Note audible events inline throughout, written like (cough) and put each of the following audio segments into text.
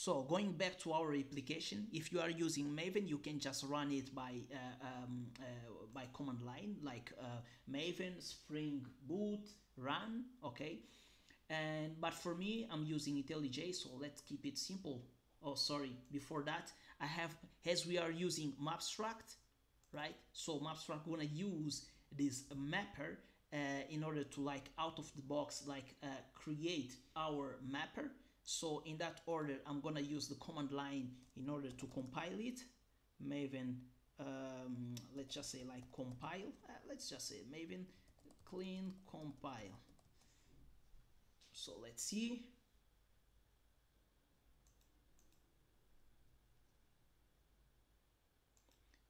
So going back to our application, if you are using Maven, you can just run it by uh, um, uh, by command line like uh, Maven Spring Boot run, okay. And but for me, I'm using IntelliJ, so let's keep it simple. Oh, sorry. Before that, I have as we are using Mapstruct, right? So Mapstruct gonna use this mapper uh, in order to like out of the box like uh, create our mapper so in that order I'm gonna use the command line in order to compile it. Maven um, let's just say like compile. Uh, let's just say maven clean compile. So let's see.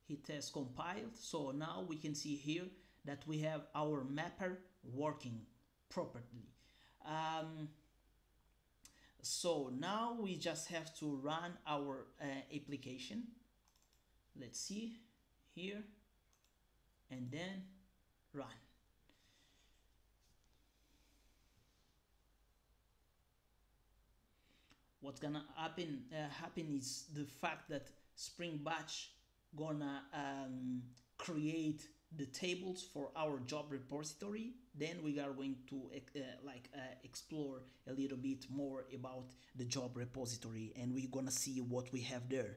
It has compiled. So now we can see here that we have our mapper working properly. Um, so now we just have to run our uh, application. Let's see here. And then run. What's gonna happen uh, happen is the fact that spring batch gonna um, create the tables for our job repository then we are going to uh, like uh, explore a little bit more about the job repository and we're gonna see what we have there.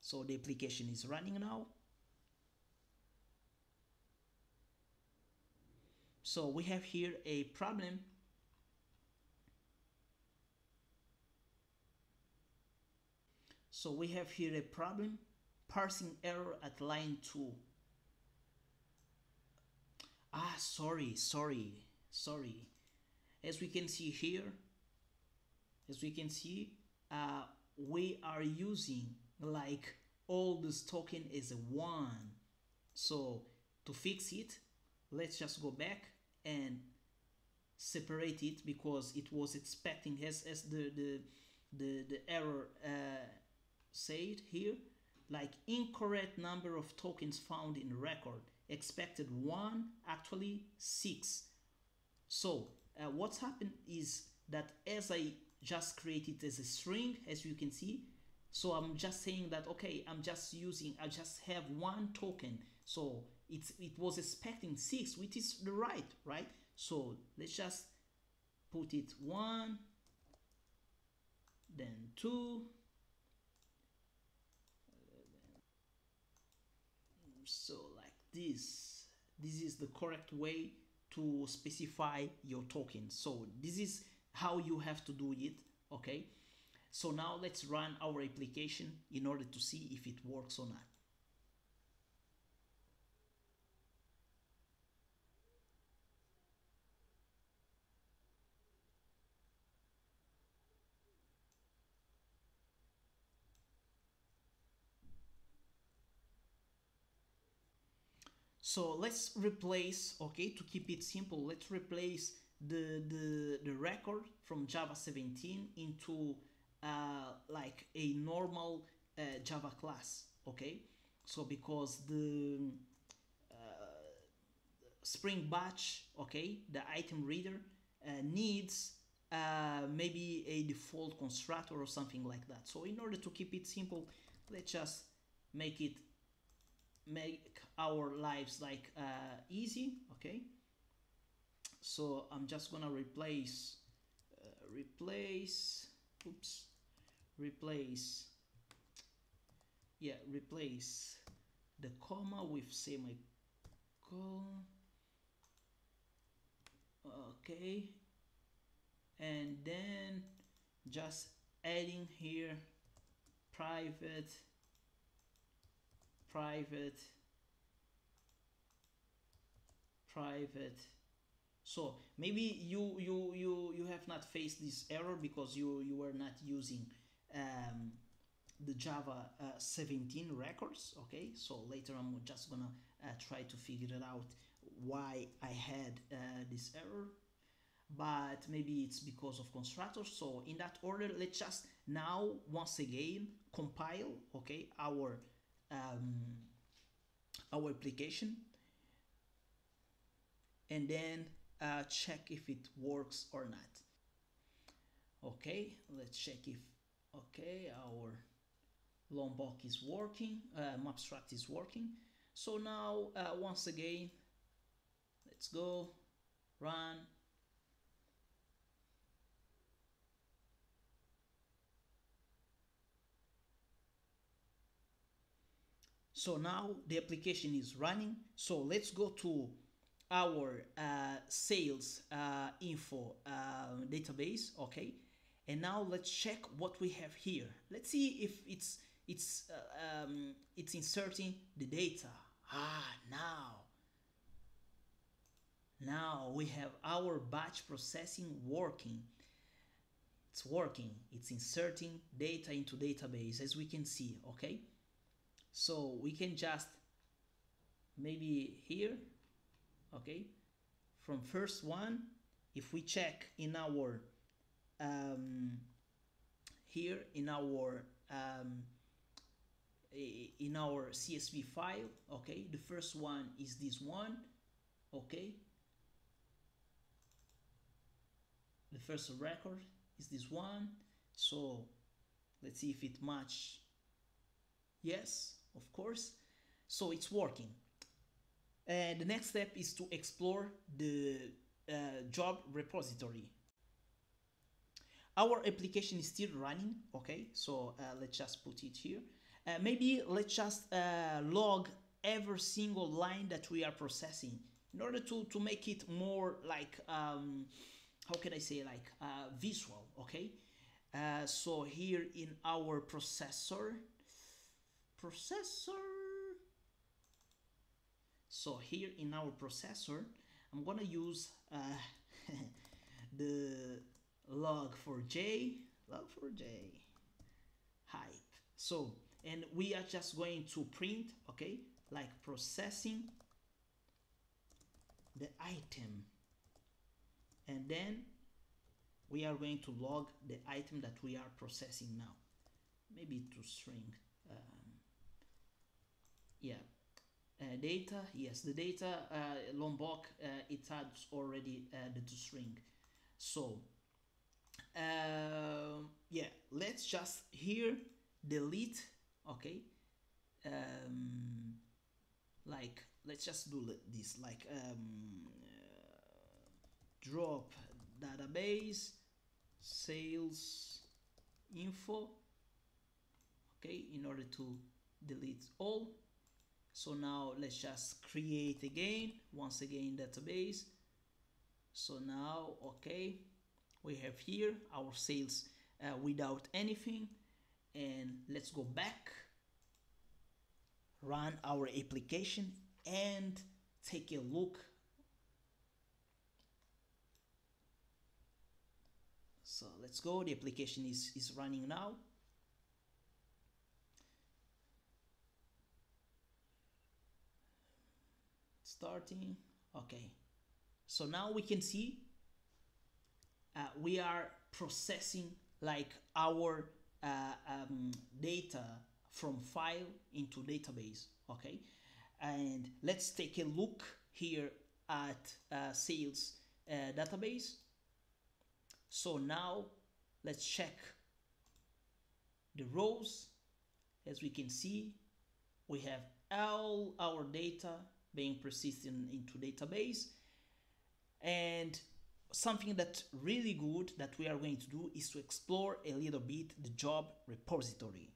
So the application is running now. So we have here a problem. So we have here a problem parsing error at line 2 ah sorry sorry sorry. As we can see here as we can see uh, we are using like all this token is a one. So to fix it let's just go back and separate it because it was expecting as, as the, the the the error uh, said here like incorrect number of tokens found in record. Expected one actually six. So uh, what's happened is that as i just created as a string as you can see so i'm just saying that okay i'm just using i just have one token. So it's it was expecting six which is the right right? So let's just put it one then two so like this this is the correct way to specify your token. So this is how you have to do it okay? So now let's run our application in order to see if it works or not so let's replace okay to keep it simple let's replace the the, the record from java 17 into uh, like a normal uh, java class okay? So because the uh, spring batch okay the item reader uh, needs uh, maybe a default constructor or something like that. So in order to keep it simple let's just make it make our lives like uh, easy okay? So I'm just gonna replace uh, replace oops replace yeah replace the comma with semicolon okay? And then just adding here private private private. So maybe you you you you have not faced this error because you you were not using um, the java uh, 17 records okay? So later i'm just gonna uh, try to figure it out why i had uh, this error. But maybe it's because of constructors. So in that order let's just now once again compile okay our um, our application. And then uh, check if it works or not. Okay let's check if okay our lombok is working uh, mapstruct is working. So now uh, once again let's go run so now the application is running. So let's go to our uh, sales uh, info uh, database okay? And now let's check what we have here. Let's see if it's it's uh, um, it's inserting the data. Ah now. Now we have our batch processing working. It's working. It's inserting data into database as we can see okay so we can just maybe here okay? From first one if we check in our um, here in our um, in our CSV file okay? The first one is this one okay? The first record is this one. So let's see if it match. Yes of course. So it's working. And the next step is to explore the uh, job repository. Our application is still running okay? So uh, let's just put it here. Uh, maybe let's just uh, log every single line that we are processing in order to to make it more like um, how can I say like uh, visual okay? So here in our processor processor. So here in our processor I'm gonna use uh, (laughs) the log4j log4j hype. So and we are just going to print okay like processing the item. And then we are going to log the item that we are processing now. Maybe to string yeah. Uh, data yes the data uh, lombok uh, it has already uh, the to string. So uh, yeah let's just here delete okay? Um, like let's just do this like um, drop database sales info okay in order to delete all so now let's just create again once again database. So now okay we have here our sales uh, without anything. And let's go back run our application and take a look. So let's go the application is is running now starting. Okay. So now we can see uh, we are processing like our uh, um, data from file into database. Okay. And let's take a look here at uh, sales uh, database. So now let's check the rows. As we can see we have all our data being persisted into database. And something that really good that we are going to do is to explore a little bit the job repository